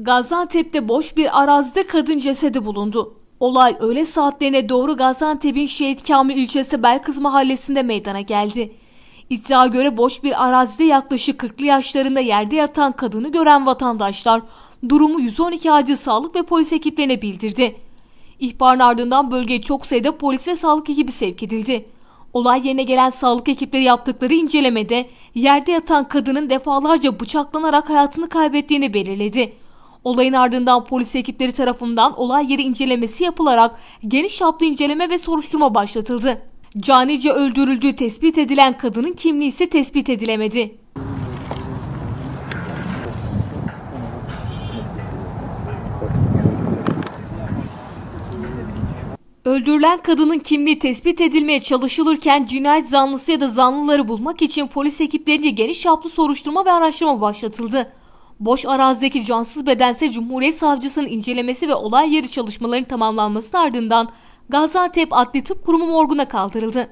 Gaziantep'te boş bir arazide kadın cesedi bulundu. Olay öğle saatlerine doğru Gaziantep'in Şehit Kamil ilçesi Belkız mahallesinde meydana geldi. İddia göre boş bir arazide yaklaşık 40'lı yaşlarında yerde yatan kadını gören vatandaşlar durumu 112 acil sağlık ve polis ekiplerine bildirdi. İhbarın ardından bölgeye çok sayıda polis ve sağlık ekibi sevk edildi. Olay yerine gelen sağlık ekipleri yaptıkları incelemede yerde yatan kadının defalarca bıçaklanarak hayatını kaybettiğini belirledi. Olayın ardından polis ekipleri tarafından olay yeri incelemesi yapılarak geniş çaplı inceleme ve soruşturma başlatıldı. Canice öldürüldüğü tespit edilen kadının kimliği ise tespit edilemedi. Öldürülen kadının kimliği tespit edilmeye çalışılırken cinayet zanlısı ya da zanlıları bulmak için polis ekiplerince geniş çaplı soruşturma ve araştırma başlatıldı. Boş arazideki cansız bedense Cumhuriyet Savcısının incelemesi ve olay yeri çalışmalarının tamamlanması ardından Gaziantep Adli Tıp Kurumu morguna kaldırıldı.